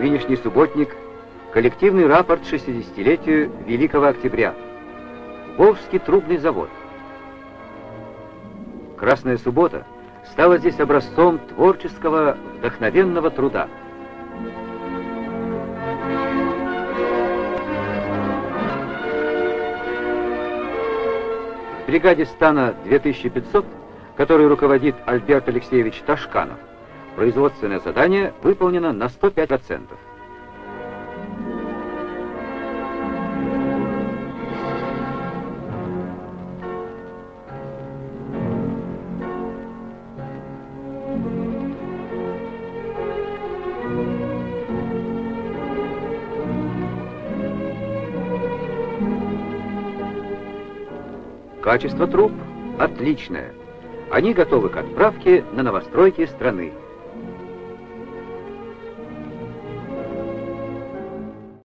Нынешний субботник – коллективный рапорт 60-летию Великого Октября. Волжский трубный завод. Красная суббота стала здесь образцом творческого, вдохновенного труда. В бригаде стана 2500, которой руководит Альберт Алексеевич Ташканов, производственное задание выполнено на 105%. Качество труб отличное. Они готовы к отправке на новостройки страны.